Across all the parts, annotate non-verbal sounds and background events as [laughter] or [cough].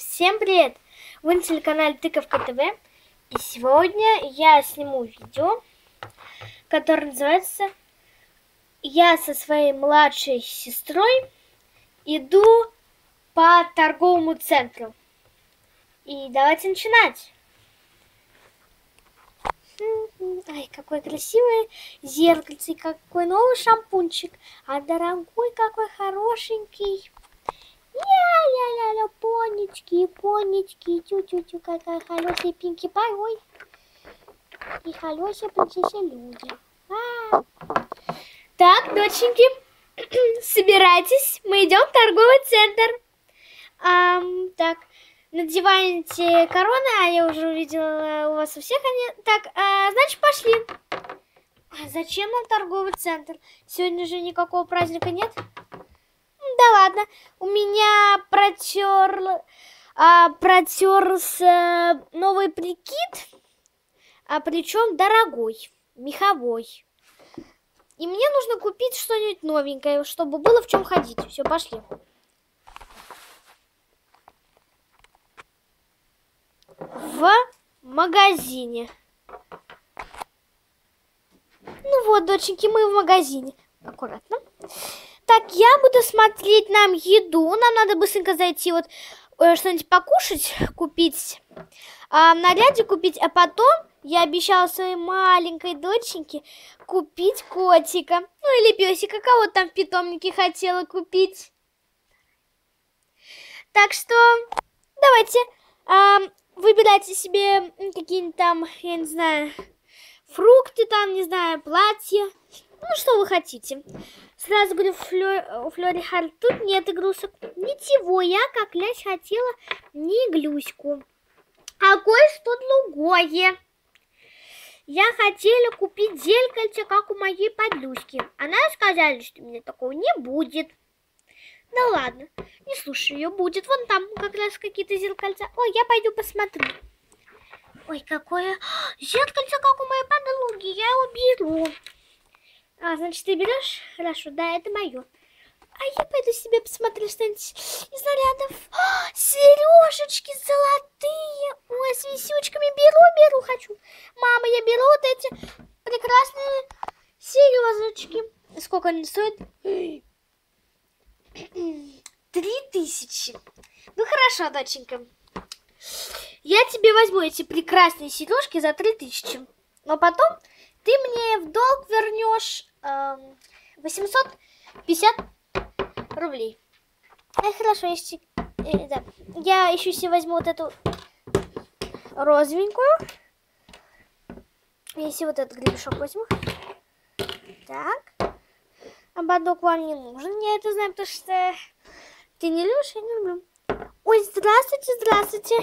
Всем привет! Вы на телеканале Тыковка ТВ. И сегодня я сниму видео, которое называется «Я со своей младшей сестрой иду по торговому центру». И давайте начинать. Ай, какой красивый зеркальце, какой новый шампунчик. А дорогой какой хорошенький. Ля-ля-ля-ля, понечки, понечки, тю-тю-тю, какая хорошая Пинки Пай, ой. И хорошая принцесса Люда. А. Так, доченьки, [clears throat] собирайтесь, мы идем в торговый центр. Ам, так, надевайте короны, а я уже увидела у вас у всех они. Так, а, значит, пошли. А зачем нам торговый центр? Сегодня же никакого праздника нет. Да ладно, у меня протер, а, протерся новый прикид, а причем дорогой, меховой. И мне нужно купить что-нибудь новенькое, чтобы было в чем ходить. Все, пошли. В магазине. Ну вот, доченьки, мы в магазине. Аккуратно. Так, я буду смотреть нам еду. Нам надо быстренько зайти вот э, что-нибудь покушать, купить, а, наряде купить, а потом я обещала своей маленькой доченьке купить котика. Ну или песика, кого там в питомнике хотела купить. Так что давайте а, выбирайте себе какие-нибудь там, я не знаю, фрукты там, не знаю, платья. Ну, что вы хотите. Сразу говорю, Флё... у Флори Харт тут нет игрушек. Ничего, я как лясь хотела не иглюську, а кое-что другое. Я хотела купить зеркальце, как у моей подружки. Она сказала, что у меня такого не будет. Ну ладно, не слушай ее, будет. Вон там как раз какие-то зеркальца. Ой, я пойду посмотрю. Ой, какое [gasps] зеркальце, как у моей подруги. Я его беру. А, значит, ты берешь? Хорошо, да, это мое. А я пойду себе посмотрю что-нибудь из нарядов. А, сережечки золотые. Ой, с висючками. Беру, беру, хочу. Мама, я беру вот эти прекрасные сережечки. Сколько они стоят? [clears throat] Три тысячи. Ну, хорошо, доченька. Я тебе возьму эти прекрасные сережки за три тысячи. Но потом ты мне в долг вернешь 850 рублей. Ай, хорошо, если... Э, да. Я еще себе возьму вот эту розовенькую. Если вот этот гребешок возьму. Так. Ободок вам не нужен, я это знаю, потому что ты не любишь, я не люблю. Ой, здравствуйте, здравствуйте.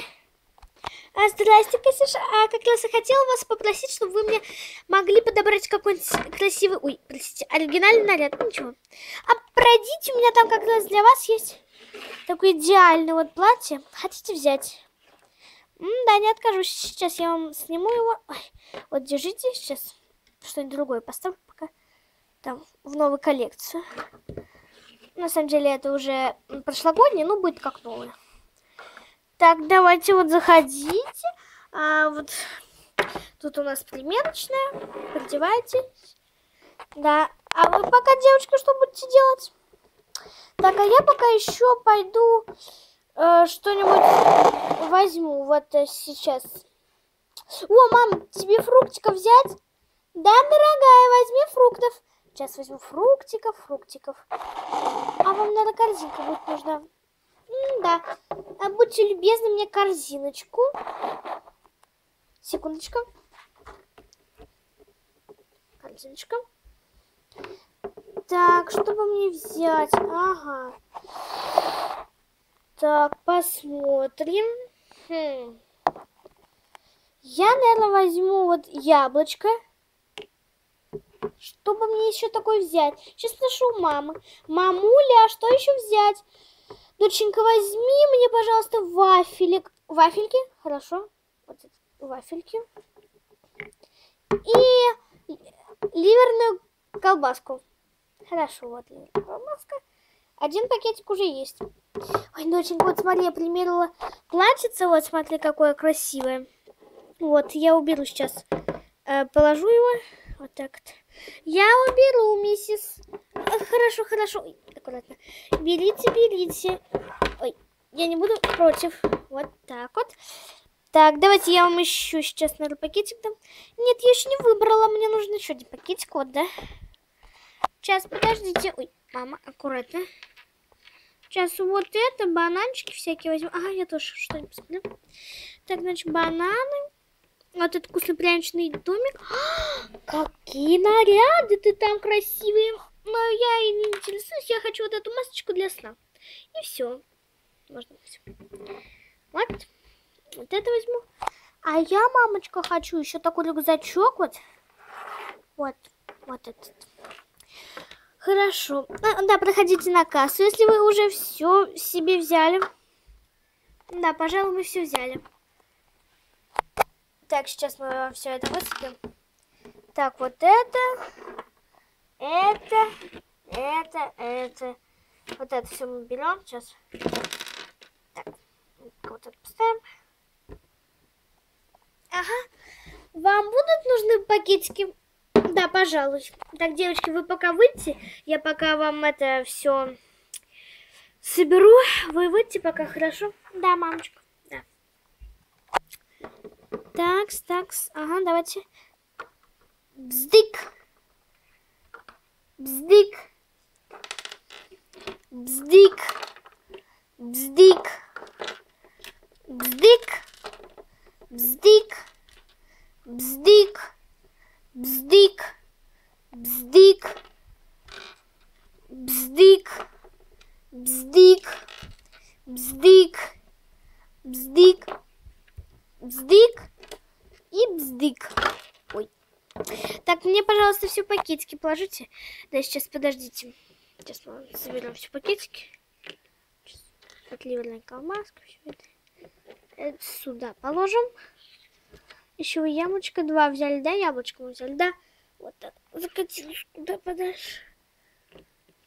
А, здрасте, Катюша. А как раз я хотела вас попросить, чтобы вы мне могли подобрать какой-нибудь красивый... Ой, простите, оригинальный наряд. Ну, ничего. А пройдите, у меня там как раз для вас есть такое идеальное вот платье. Хотите взять? М да, не откажусь. Сейчас я вам сниму его. Ой, вот, держите. Сейчас что-нибудь другое поставлю пока. Там, в новую коллекцию. На самом деле, это уже прошлогоднее, но будет как новое. Так, давайте вот заходите. А, вот тут у нас примерочная. Продевайтесь. Да. А вы пока, девочка, что будете делать? Так, а я пока еще пойду э, что-нибудь возьму. Вот э, сейчас. О, мам, тебе фруктиков взять? Да, дорогая, возьми фруктов. Сейчас возьму фруктиков, фруктиков. А вам, наверное, корзинка будет нужна. Да. А будьте любезны мне корзиночку. Секундочку. Корзиночка. Так, чтобы мне взять? Ага. Так, посмотрим. Хм. Я, наверное, возьму вот яблочко. Чтобы мне еще такое взять? Сейчас спрошу у мамы. Мамуля, а что еще взять? Доченька, возьми мне, пожалуйста, вафелик. Вафельки, хорошо. Вот вафельки. И ливерную колбаску. Хорошо, вот ливерная колбаска. один пакетик уже есть. Ой, доченька, вот смотри, я примерила платьице, вот смотри, какое красивое. Вот, я уберу сейчас, э, положу его, вот так вот. Я уберу, миссис. Э, хорошо, хорошо, аккуратно. Берите, берите. Ой, я не буду против. Вот так вот. Так, давайте я вам еще сейчас, наверное, пакетик дам. Нет, я еще не выбрала, мне нужно еще один пакетик, вот, да. Сейчас, подождите. Ой, мама, аккуратно. Сейчас вот это, бананчики всякие возьму. Ага, я тоже что-нибудь посмотрю. Так, значит, бананы. Вот этот вкусный пряничный домик. А, [gasps] какие наряды ты там красивые. Но я и не интересуюсь, я хочу вот эту масочку для сна. И все. Можно все. Вот. Вот это возьму. А я, мамочка, хочу еще такой рюкзачок вот. Вот. Вот этот. Хорошо. А, да, проходите на кассу, если вы уже все себе взяли. Да, пожалуй, мы все взяли. Так, сейчас мы все это высыпем. Так, вот это, это, это, это. Вот это все мы берем сейчас. Так, вот это поставим. Ага. Вам будут нужны пакетики? Да, пожалуй. Так, девочки, вы пока выйдите. Я пока вам это все соберу. Вы выйдите пока, хорошо? Да, мамочка. Да. Такс, такс. Ага, давайте. Бздык. Бздык. Бздык. Бздык. Бздык. Бздык. Бздык. Бздык. Бздык. Бздык. Бздык. Бздык. Бздык. Бздык. И бздык. Так, мне, пожалуйста, все пакетики положите. Да, сейчас, подождите. Сейчас мы соберем все пакетики. Отливерная колбаска, все это. это. Сюда положим. Еще ямочка два взяли, да? Яблочко мы взяли, да? Вот так. Закатилась куда подальше.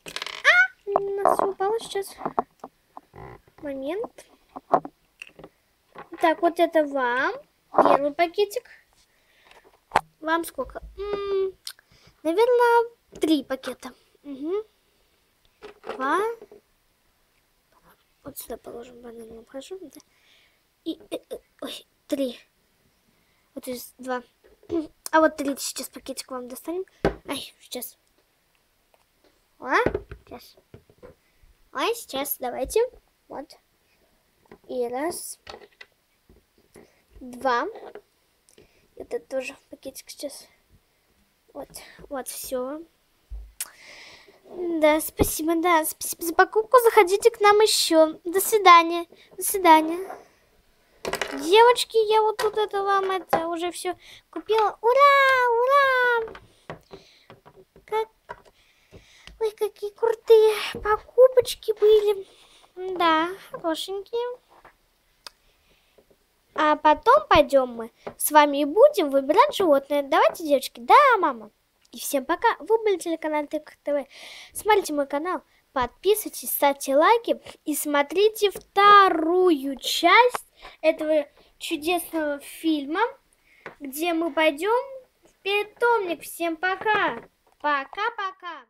А! У нас упало сейчас. Момент. Так, вот это вам. Первый пакетик. Вам сколько? М -м, наверное, три пакета. Угу. Два. Вот сюда положим банан. Хорошо? Да. И, э, э, ой, три. Вот из два. А вот три сейчас пакетик вам достанем. Ай, сейчас. А, сейчас. Ай, сейчас, давайте. Вот. И раз. Два. Это тоже пакетик сейчас. Вот, вот, все. Да, спасибо, да, спасибо за покупку. Заходите к нам еще. До свидания. До свидания. Девочки, я вот тут это вам это уже все купила. Ура, ура! Как... Ой, какие крутые покупочки были. Да, хорошенькие. А потом пойдем мы с вами и будем выбирать животное. Давайте, девочки. Да, мама. И всем пока. Вы были телеканал ТВ. Смотрите мой канал. Подписывайтесь, ставьте лайки и смотрите вторую часть этого чудесного фильма, где мы пойдем в питомник. Всем пока! Пока-пока!